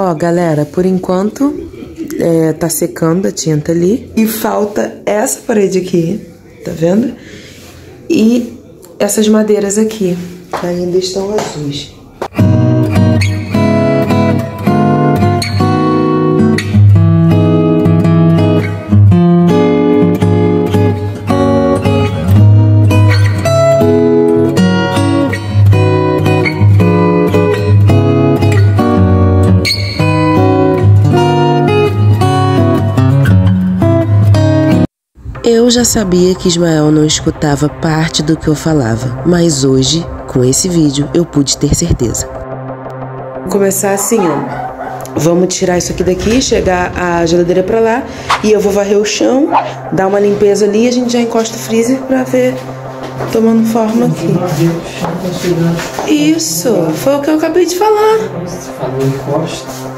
Ó, galera, por enquanto é, tá secando a tinta ali. E falta essa parede aqui, tá vendo? E essas madeiras aqui, que ainda estão azuis. Eu já sabia que Ismael não escutava parte do que eu falava, mas hoje, com esse vídeo, eu pude ter certeza. Vou começar assim, ó. Vamos tirar isso aqui daqui, chegar a geladeira pra lá e eu vou varrer o chão, dar uma limpeza ali e a gente já encosta o freezer pra ver tomando forma aqui. Isso, foi o que eu acabei de falar. Você falou encosta.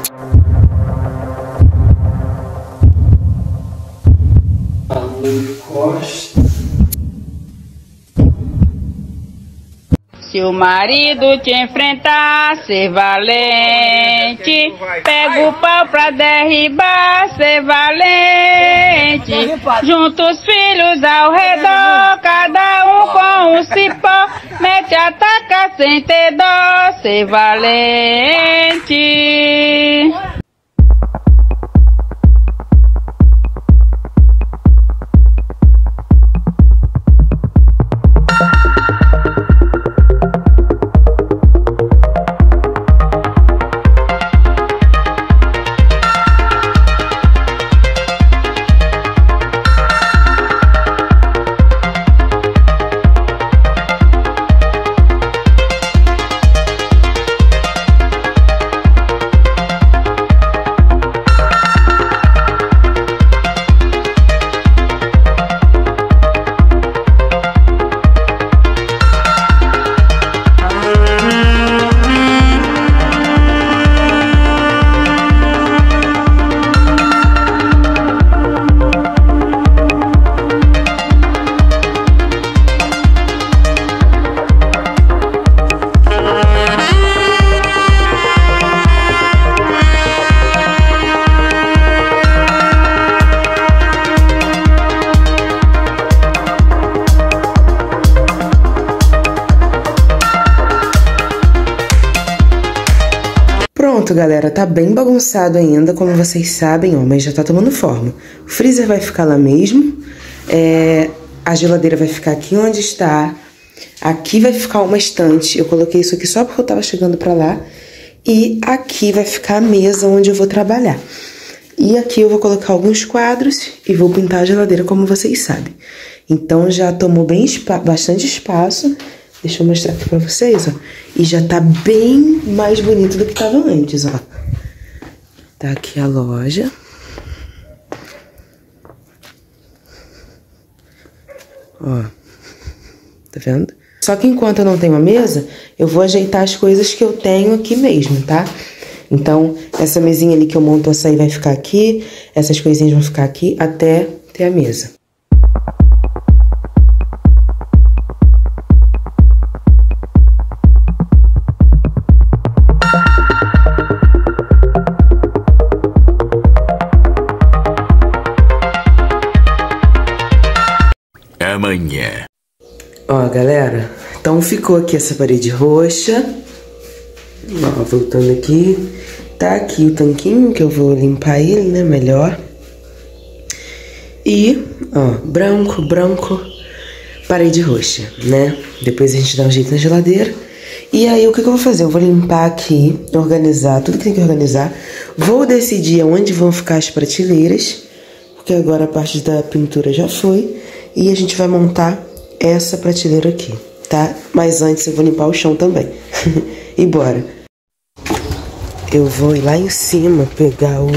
Se o marido te enfrentar, ser valente. Pega o pau pra derribar, ser valente. Junta os filhos ao redor, cada um com um cipó. Mete a taca sem ter dó, ser valente. Pronto, galera, tá bem bagunçado ainda, como vocês sabem, ó, mas já tá tomando forma. O freezer vai ficar lá mesmo, é, a geladeira vai ficar aqui onde está, aqui vai ficar uma estante, eu coloquei isso aqui só porque eu tava chegando pra lá, e aqui vai ficar a mesa onde eu vou trabalhar. E aqui eu vou colocar alguns quadros e vou pintar a geladeira, como vocês sabem. Então já tomou bem bastante espaço Deixa eu mostrar aqui pra vocês, ó. E já tá bem mais bonito do que tava antes, ó. Tá aqui a loja. Ó. Tá vendo? Só que enquanto eu não tenho a mesa, eu vou ajeitar as coisas que eu tenho aqui mesmo, tá? Então, essa mesinha ali que eu monto açaí vai ficar aqui, essas coisinhas vão ficar aqui até ter a mesa. Amanhã. Ó, galera, então ficou aqui essa parede roxa. Ó, voltando aqui. Tá aqui o tanquinho, que eu vou limpar ele, né, melhor. E, ó, branco, branco, parede roxa, né? Depois a gente dá um jeito na geladeira. E aí, o que, que eu vou fazer? Eu vou limpar aqui, organizar tudo que tem que organizar. Vou decidir aonde vão ficar as prateleiras, porque agora a parte da pintura já foi. E a gente vai montar essa prateleira aqui, tá? Mas antes eu vou limpar o chão também. e bora. Eu vou ir lá em cima pegar o,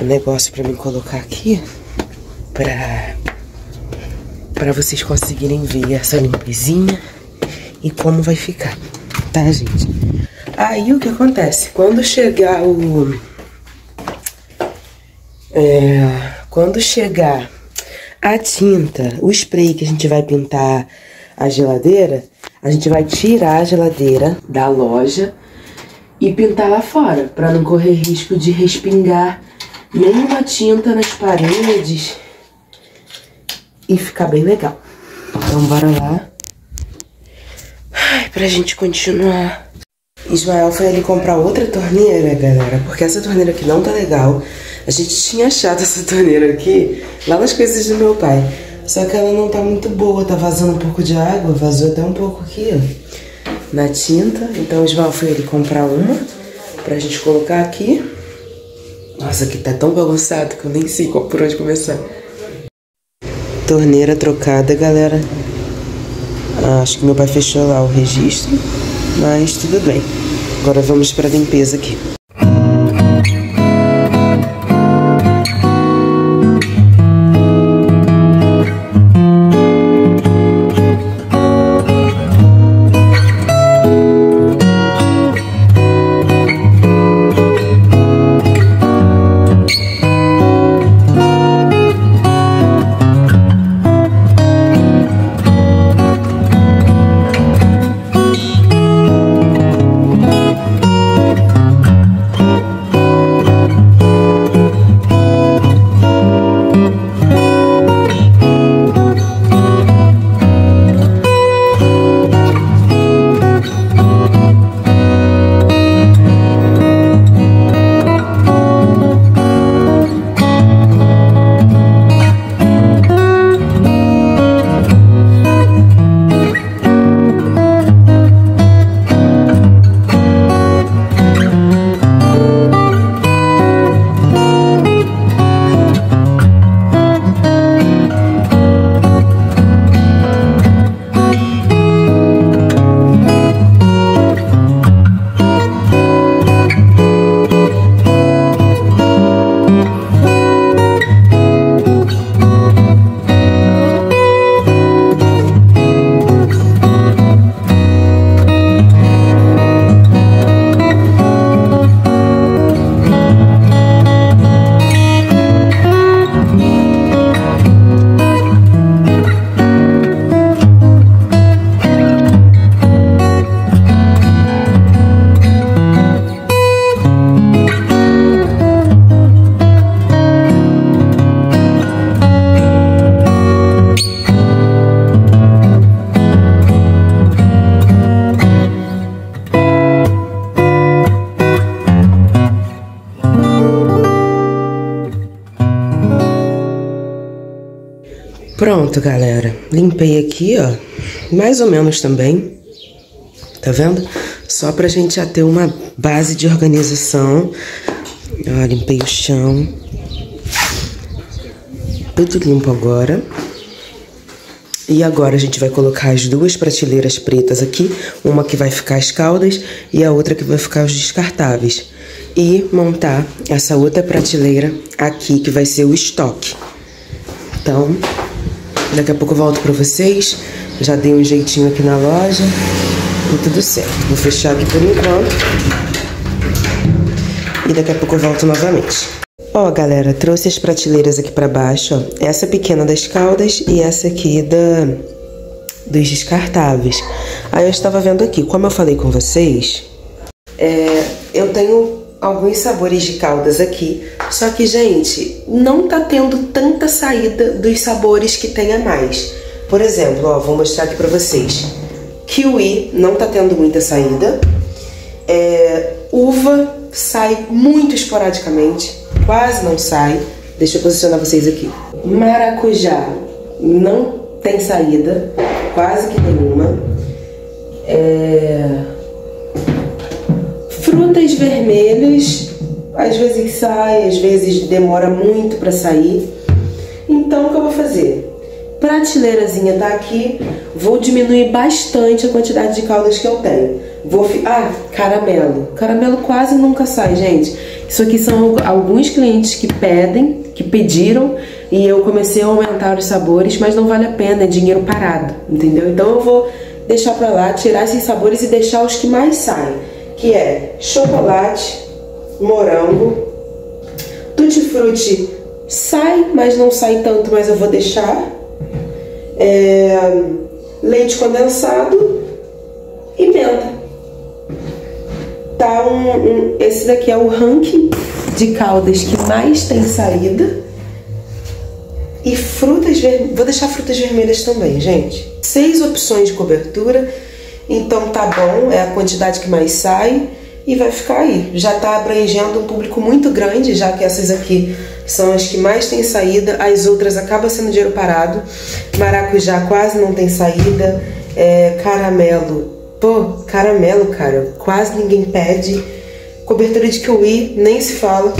o negócio pra me colocar aqui. Pra, pra vocês conseguirem ver essa limpezinha e como vai ficar, tá, gente? Aí o que acontece? Quando chegar o... É, quando chegar a tinta, o spray que a gente vai pintar a geladeira, a gente vai tirar a geladeira da loja e pintar lá fora, para não correr risco de respingar nenhuma tinta nas paredes e ficar bem legal. Então bora lá. Ai, pra gente continuar. Ismael foi ali comprar outra torneira, galera, porque essa torneira aqui não tá legal. A gente tinha achado essa torneira aqui lá nas coisas do meu pai. Só que ela não tá muito boa, tá vazando um pouco de água, vazou até um pouco aqui, ó, na tinta. Então o Ismael foi ali comprar uma pra gente colocar aqui. Nossa, aqui tá tão bagunçado que eu nem sei por onde começar. Torneira trocada, galera. Ah, acho que meu pai fechou lá o registro, mas tudo bem. Agora vamos para a limpeza aqui. Pronto, galera. Limpei aqui, ó. Mais ou menos também. Tá vendo? Só pra gente já ter uma base de organização. Ó, limpei o chão. Tudo limpo agora. E agora a gente vai colocar as duas prateleiras pretas aqui. Uma que vai ficar as caldas e a outra que vai ficar os descartáveis. E montar essa outra prateleira aqui que vai ser o estoque. Então, Daqui a pouco eu volto pra vocês. Já dei um jeitinho aqui na loja. E tudo certo. Vou fechar aqui por enquanto. E daqui a pouco eu volto novamente. Ó, galera, trouxe as prateleiras aqui pra baixo, ó. Essa pequena das caldas e essa aqui da, dos descartáveis. Aí eu estava vendo aqui, como eu falei com vocês, é, eu tenho alguns sabores de caldas aqui. Só que, gente, não tá tendo tanta saída dos sabores que tem a mais. Por exemplo, ó, vou mostrar aqui pra vocês. Kiwi não tá tendo muita saída. É, uva sai muito esporadicamente, quase não sai. Deixa eu posicionar vocês aqui. Maracujá não tem saída, quase que nenhuma. É Frutas vermelhas, às vezes sai, às vezes demora muito para sair. Então o que eu vou fazer? Prateleirazinha tá aqui, vou diminuir bastante a quantidade de caldas que eu tenho. Vou ah, caramelo. Caramelo quase nunca sai, gente. Isso aqui são alguns clientes que pedem, que pediram e eu comecei a aumentar os sabores, mas não vale a pena, é dinheiro parado, entendeu? Então eu vou deixar para lá, tirar esses sabores e deixar os que mais saem que é chocolate, morango, tutti-frutti sai, mas não sai tanto, mas eu vou deixar, é, leite condensado e menta. tá um, um, esse daqui é o ranking de caldas que mais tem saída. E frutas vermelhas, vou deixar frutas vermelhas também, gente. Seis opções de cobertura, então tá bom, é a quantidade que mais sai e vai ficar aí. Já tá abrangendo um público muito grande, já que essas aqui são as que mais têm saída, as outras acabam sendo dinheiro parado. Maracujá quase não tem saída, é, caramelo, pô, caramelo, cara, quase ninguém pede. Cobertura de kiwi, nem se fala.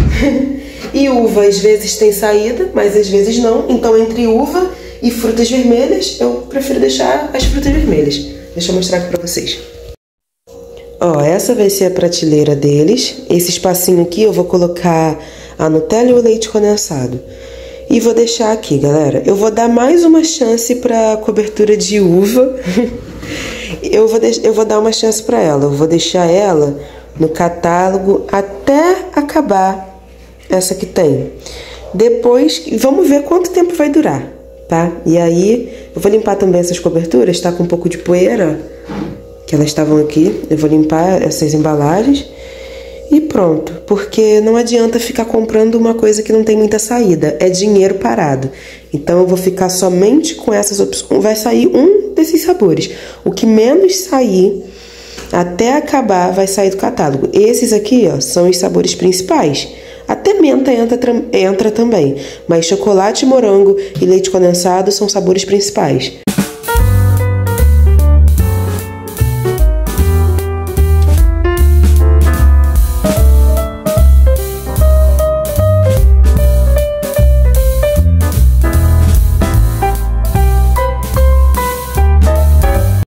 e uva às vezes tem saída, mas às vezes não. Então, entre uva e frutas vermelhas, eu prefiro deixar as frutas vermelhas. Deixa eu mostrar aqui pra vocês. Ó, essa vai ser a prateleira deles. Esse espacinho aqui eu vou colocar a Nutella e o leite condensado. E vou deixar aqui, galera. Eu vou dar mais uma chance para cobertura de uva. eu, vou eu vou dar uma chance para ela. Eu vou deixar ela no catálogo até acabar essa que tem. Depois, vamos ver quanto tempo vai durar, tá? E aí, eu vou limpar também essas coberturas, tá com um pouco de poeira, que elas estavam aqui. Eu vou limpar essas embalagens e pronto, porque não adianta ficar comprando uma coisa que não tem muita saída, é dinheiro parado. Então eu vou ficar somente com essas opções. Vai sair um desses sabores. O que menos sair até acabar vai sair do catálogo. Esses aqui, ó, são os sabores principais. Até menta entra, entra também, mas chocolate, morango e leite condensado são sabores principais.